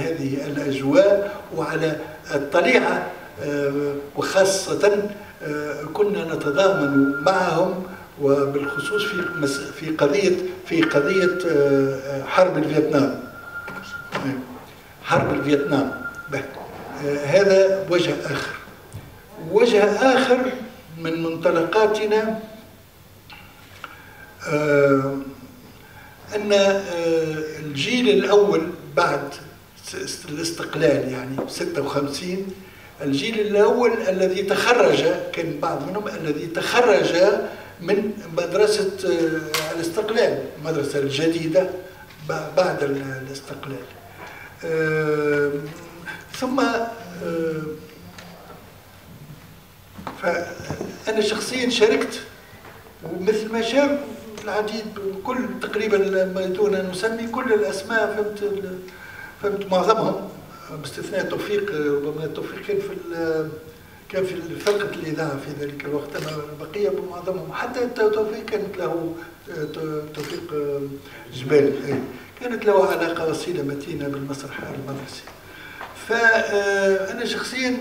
هذه الأجواء وعلى الطليعة وخاصة كنا نتضامن معهم وبالخصوص في في قضية في قضية حرب الفيتنام. حرب الفيتنام. هذا وجه آخر. وجه آخر من منطلقاتنا أن الجيل الأول بعد الاستقلال يعني 56 الجيل الأول الذي تخرج كان بعض منهم الذي تخرج من مدرسة آه، الاستقلال المدرسة الجديدة بعد الاستقلال. آه، ثم آه، فأنا شخصيا شاركت ومثل ما شارك العديد كل تقريبا ما دون أن نسمي كل الأسماء فهمت فهمت معظمهم. باستثناء توفيق ربما توفيق كان في كان في فرقة الإذاعة في ذلك الوقت. أما البقية بمعظمهم حتى توفيق كانت له توفيق جبال. كانت له علاقة وسيلة متينة بالمسرح المدرسي. فأنا شخصيا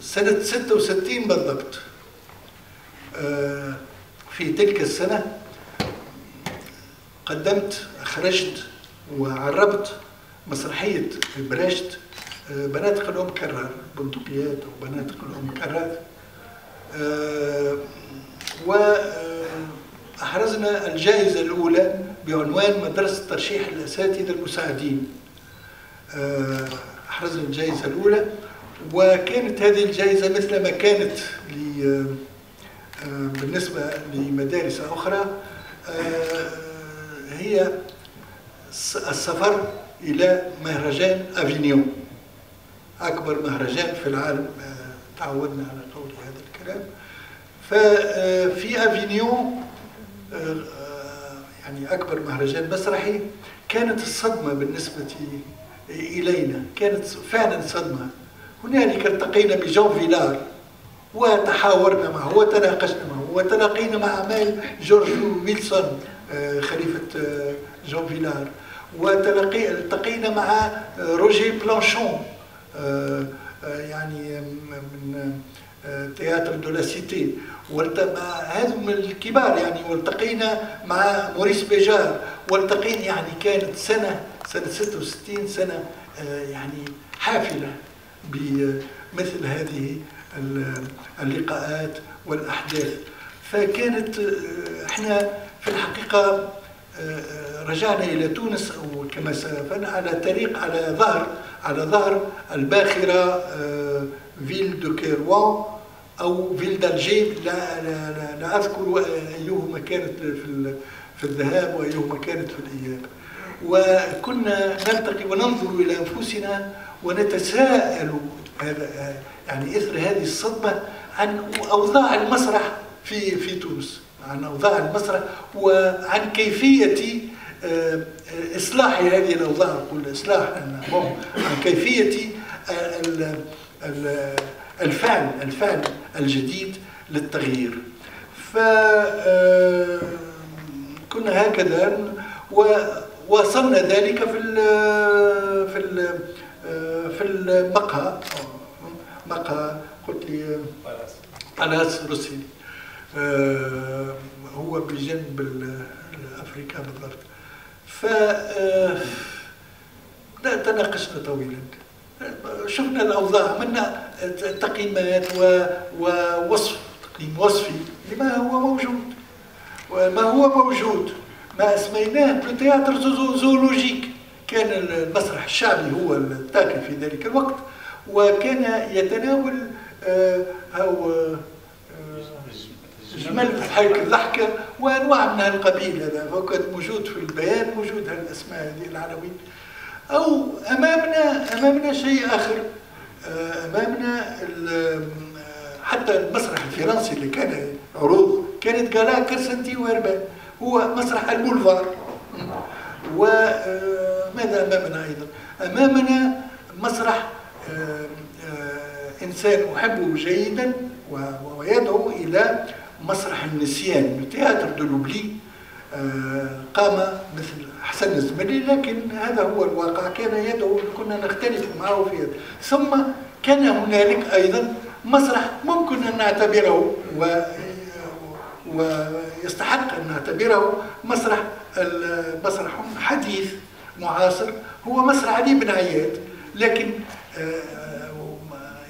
سنة 66 بالضبط في تلك السنة قدمت خرجت وعربت مسرحية براشت آه، بنات الأم كرر بندقيات أو بنات كرر آه، وأحرزنا الجائزة الأولى بعنوان مدرسة ترشيح الأساتذة المساعدين. آه، أحرزنا الجائزة الأولى. وكانت هذه الجائزة مثل ما كانت بالنسبة لمدارس أخرى. هي السفر إلى مهرجان أفينيون أكبر مهرجان في العالم آه، تعودنا على قول هذا الكلام. ففي آه، أفينيون آه، يعني أكبر مهرجان مسرحي كانت الصدمة بالنسبة إلينا. كانت فعلا صدمة. هنالك التقينا بجون فيلار وتحاورنا معه وتناقشنا معه وتلاقينا مع أعمال جورج ويلسون خليفة جون فيلار. والتقينا مع روجي بلانشون آه، آه، يعني من Théâtre de la Cité. هذم الكبار يعني والتقينا مع موريس بيجار. والتقينا يعني كانت سنة سنة 66 سنة آه، يعني حافلة بمثل هذه اللقاءات والأحداث. فكانت إحنا في الحقيقة رجعنا إلى تونس وكما سلفنا على طريق على ظهر على ظهر الباخرة Ville de Kairouan أو Ville d'Alger لا, لا, لا, لا أذكر أيهما كانت في في الذهاب وأيهما كانت في الاياب وكنا نلتقي وننظر إلى أنفسنا ونتساءل هذا يعني إثر هذه الصدمة عن أوضاع المسرح في في تونس. عن أوضاع المسرح وعن كيفية آه، إصلاح هذه الأوضاع نقول إصلاح عن كيفية الفعل الفعل الجديد للتغيير. ف آه، كنا هكذا ووصلنا ذلك في ال في ال في المقهى. مقهى قلت لي بالاس روسي. آه، هو بجنب افريقيا بالضبط ف آه، تناقشنا طويلا. شفنا الأوضاع عملنا تقييمات ووصف تقييم وصفي لما هو موجود. وما هو موجود؟ ما أسميناه بتياتر زولوجيك. كان المسرح الشعبي هو التاكل في ذلك الوقت وكان يتناول آه آه جمال حيك الضحكة وأنواع من هالقبيل هذا فكان موجود في البيان موجود هالأسماء هذه العناوين أو أمامنا أمامنا شيء آخر. آه، أمامنا حتى المسرح الفرنسي اللي كان عروض كانت قالا كرسنتي واربان هو مسرح البولفار. وماذا آه، أمامنا أيضا؟ أمامنا مسرح آه، إنسان أحبه جيدا ويدعو إلى مسرح النسيان théâtre de l'oubli قام مثل حسن الزمري لكن هذا هو الواقع. كان يدعو كنا نختلف معه في هذا. ثم كان هنالك أيضا مسرح ممكن أن نعتبره و ويستحق أن نعتبره مسرح مسرح حديث معاصر. هو مسرح علي بن عياد لكن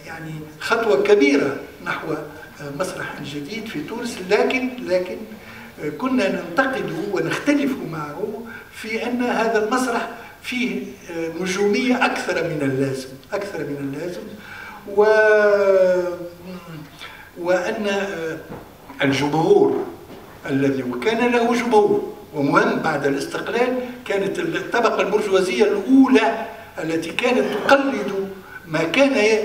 يعني خطوة كبيرة نحو مسرح جديد في تونس لكن لكن كنا ننتقد ونختلف معه في أن هذا المسرح فيه نجومية أكثر من اللازم أكثر من اللازم. و وأن الجمهور الذي وكان له جمهور ومهم بعد الاستقلال كانت الطبقة البرجوازيه الأولى التي كانت تقلد ما كان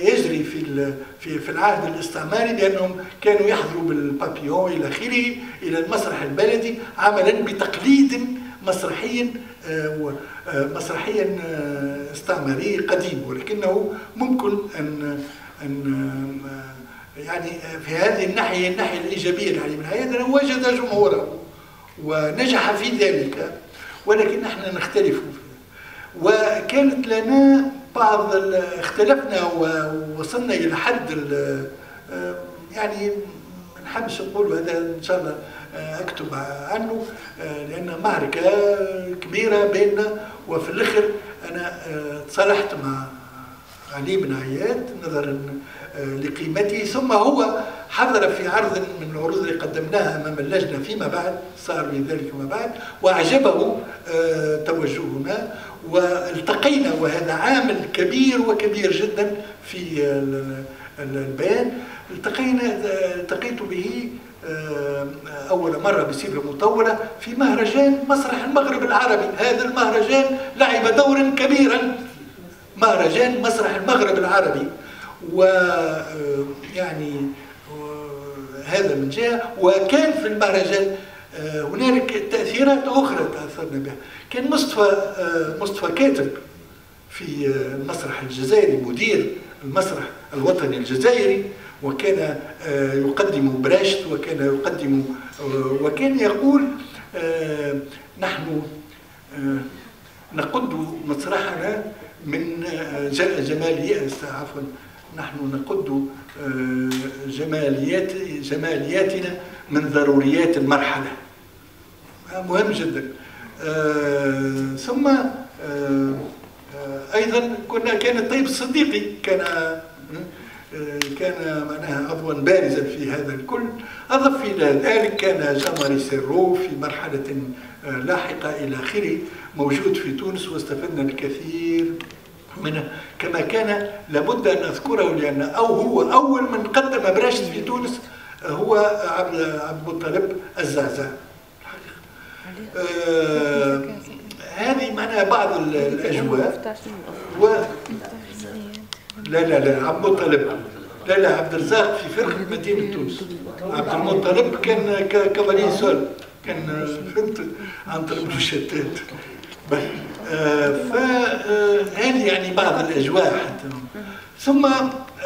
يجري في في في العهد الاستعماري لانهم كانوا يحضروا بالبابيون إلى آخره إلى المسرح البلدي عملا بتقليد مسرحي مسرحيا استعماري قديم. ولكنه ممكن ان ان يعني في هذه الناحية الناحية الإيجابية لعلي بن عياد انه وجد جمهوره ونجح في ذلك. ولكن نحن نختلف. وكانت لنا بعض اختلفنا ووصلنا إلى حد يعني ما نحبش نقول هذا إن شاء الله أكتب عنه لأن معركة كبيرة بيننا وفي الآخر أنا تصالحت مع علي بن عياد نظرا لقيمته. ثم هو حضر في عرض من العروض اللي قدمناها أمام اللجنة فيما بعد صار من ذلك فيما بعد وأعجبه توجهنا والتقينا وهذا عامل كبير وكبير جدا في البيان. التقينا التقيت به أول مرة بصفة مطولة في مهرجان مسرح المغرب العربي. هذا المهرجان لعب دورا كبيرا مهرجان مسرح المغرب العربي. ويعني هذا من جهة. وكان في المهرجان هنالك تأثيرات أخرى تأثرنا بها. كان مصطفى مصطفى كاتب في المسرح الجزائري مدير المسرح الوطني الجزائري وكان يقدم براشت وكان يقدم وكان يقول نحن نقد مسرحنا من جماليات عفوا نحن نقد جماليات جمالياتنا من ضروريات المرحلة. مهم جدا. ثم أيضا كنا كان الطيب الصديقي كان كان معناها عضوا بارزا في هذا الكل. أضف إلى ذلك كان جاماري سيرو في مرحلة لاحقة إلى آخره موجود في تونس واستفدنا الكثير منه. كما كان لابد أن أذكره لأن أو هو أول من قدم براشد في تونس هو عبد عبد المطلب الزعزع. آه هذه معناها بعض الأجواء. و لا لا لا عبد المطلب. لا لا عبد الرزاق في فرقه مدينة تونس. عبد المطلب كان كافالي سول كان فهمت عن طلب الشتات فهذه يعني بعض الأجواء حتى. ثم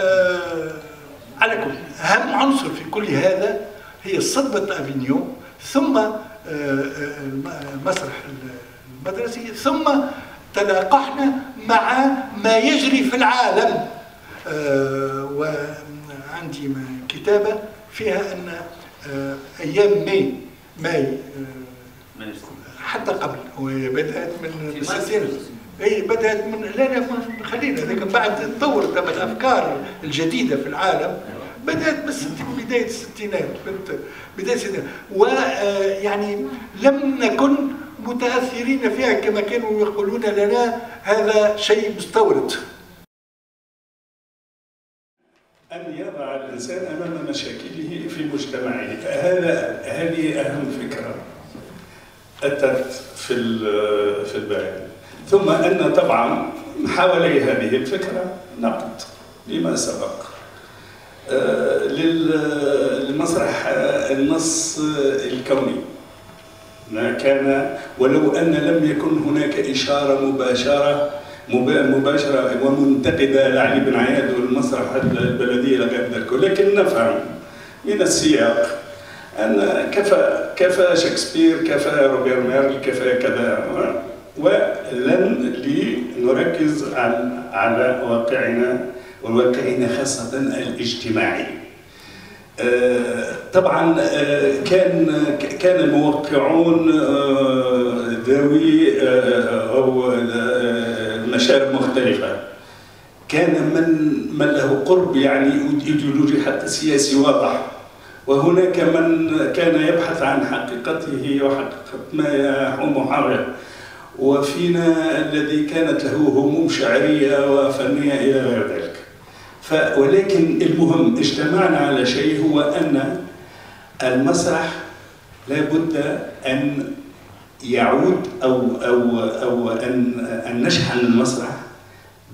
آه على كل أهم عنصر في كل هذا هي صدمة افينيون ثم المسرح المدرسي ثم تلاقحنا مع ما يجري في العالم. وعندي كتابة فيها أن أيام ماي ماي حتى قبل. بدأت من الستينات أي بدأت من لا لا خلينا لكن بعد تطور الأفكار الجديدة في العالم. بدأت بس بداية الستينات. بداية الستينات. ويعني لم نكن متأثرين فيها كما كانوا يقولون لنا هذا شيء مستورد. أن يضع الإنسان أمام مشاكله في مجتمعه. فهذا هذه أهم فكرة أتت في في البيان. ثم أن طبعا حوالي هذه الفكرة نقد لما سبق. للمسرح النص الكوني. ما كان ولو أن لم يكن هناك إشارة مباشرة مباشرة ومنتقدة لعلي بن عياد والمسرح البلدي إلى غير ذلك. ولكن نفهم من السياق أن كفى كفى شكسبير كفى روبير ميرل كفى كذا ولن لنركز على على واقعنا وواقعنا خاصة الاجتماعي. طبعا كان كان الموقعون ذوي أو المشارب مختلفة. كان من من له قرب يعني إيديولوجي حتى سياسي واضح. وهناك من كان يبحث عن حقيقته وحقيقة ما يحوم حوله. وفينا الذي كانت له هموم شعرية وفنية إلى غير ذلك. ولكن المهم اجتمعنا على شيء هو أن المسرح لابد أن يعود أو أو أو ان أن نشحن المسرح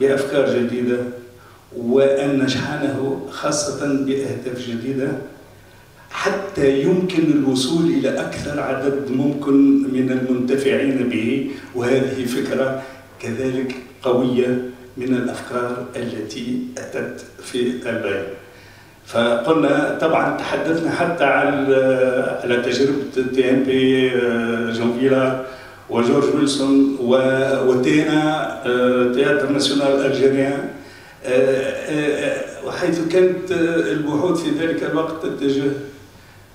بأفكار جديدة وأن نشحنه خاصة بأهداف جديدة حتى يمكن الوصول إلى أكثر عدد ممكن من المنتفعين به. وهذه فكرة كذلك قوية من الأفكار التي أتت في البيان. فقلنا طبعا تحدثنا حتى على على تجربة TNP جون فيلار وجورج ويلسون و TNA Théâtre National Algérien. وحيث كانت البحوث في ذلك الوقت تتجه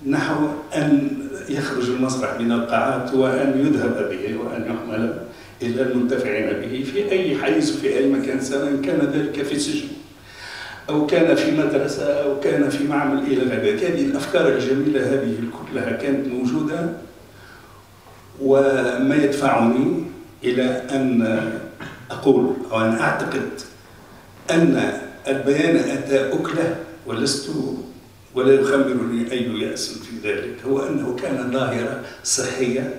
نحو أن يخرج المسرح من القاعات وأن يذهب به وأن يحمل إلى المنتفعين به في أي حيز في أي مكان سواء كان ذلك في سجن أو كان في مدرسة أو كان في معمل غير ذلك. هذه الأفكار الجميلة هذه كلها كانت موجودة وما يدفعني إلى أن أقول أو أن أعتقد أن البيان أتى أكلة ولست ولا يخمرني أي يأس في ذلك. هو أنه كان ظاهرة صحية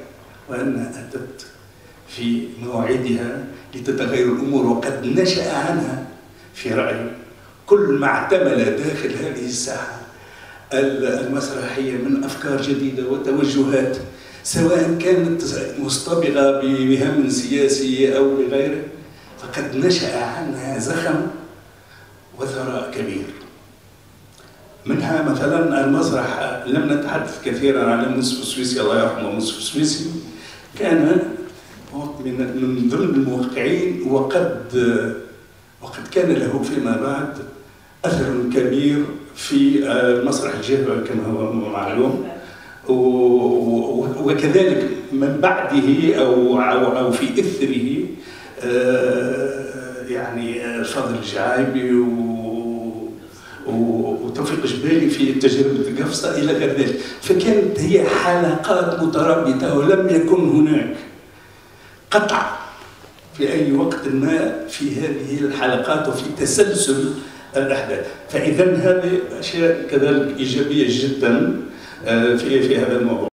وانها أتت في موعدها لتتغير الأمور وقد نشأ عنها في رأيي. كل ما اعتمل داخل هذه الساحة المسرحية من أفكار جديدة وتوجهات سواء كانت مصطبغه بهم سياسي أو بغيره فقد نشأ عنها زخم وثراء كبير. منها مثلا المسرح لم نتحدث كثيرا عن النصف السويسي الله يرحمه النصف السويسي كان من ضمن الموقعين وقد وقد كان له فيما بعد اثر كبير في المسرح الجهوي كما هو معلوم. وكذلك من بعده أو أو في إثره يعني فضل الجعايبي وتوفيق جبالي في تجربة قفصة إلى غير ذلك. فكانت هي حلقات مترابطة ولم يكن هناك قطع في أي وقت ما في هذه الحلقات وفي تسلسل الأحداث. فاذا هذه أشياء كذلك إيجابية جدا في في هذا الموضوع.